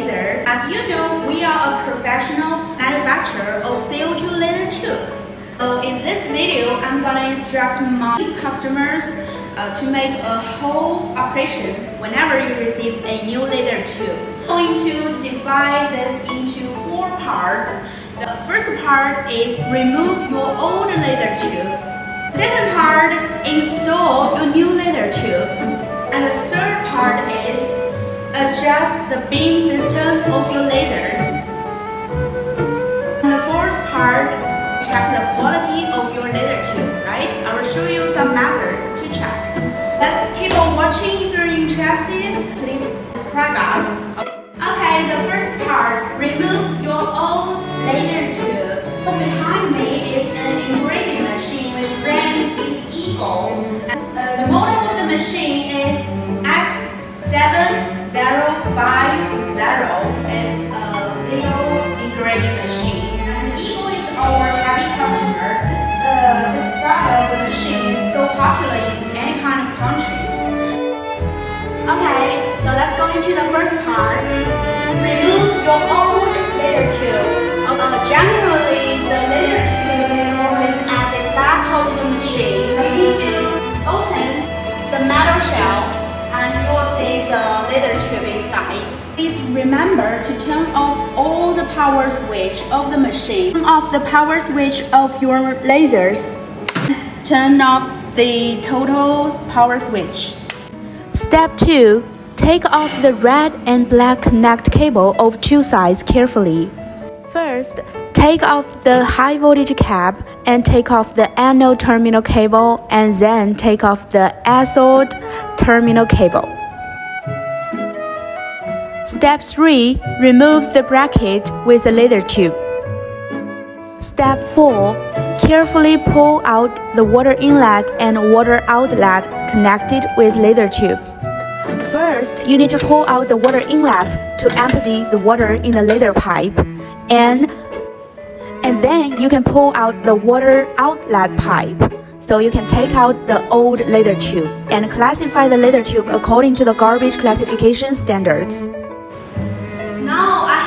later. As you know, we are a professional manufacturer of CO2 laser tube. So in this video, I'm gonna instruct my customers uh, to make a whole operations whenever you receive a new laser tube. I'm going to divide this into four parts. The first part is remove your old laser tube. Second part, install your new laser tube. Adjust the beam system of your. And the fourth part, check the quality of your laser tube, right? I will show you some methods to check. Let's keep on watching if you're interested. Please subscribe us. Okay, the first part, remove your old laser tube. Behind me is an engraving machine which brand is Eagle. Uh, the model of the machine is X7050. It's a little engraving machine. And Eagle is our heavy customer. This, uh, this style of the machine is so popular in any kind of countries. Okay, so let's go into the first part. Remove your old laser tube. Please remember to turn off all the power switch of the machine. Turn off the power switch of your lasers. Turn off the total power switch. Step 2. Take off the red and black connect cable of two sides carefully. First, take off the high voltage cap and take off the anode terminal cable and then take off the anode terminal cable. Step 3. Remove the bracket with the laser tube. Step 4. Carefully pull out the water inlet and water outlet connected with laser tube. First, you need to pull out the water inlet to empty the water in the laser pipe and and then you can pull out the water outlet pipe. So you can take out the old laser tube and classify the laser tube according to the garbage classification standards. Now I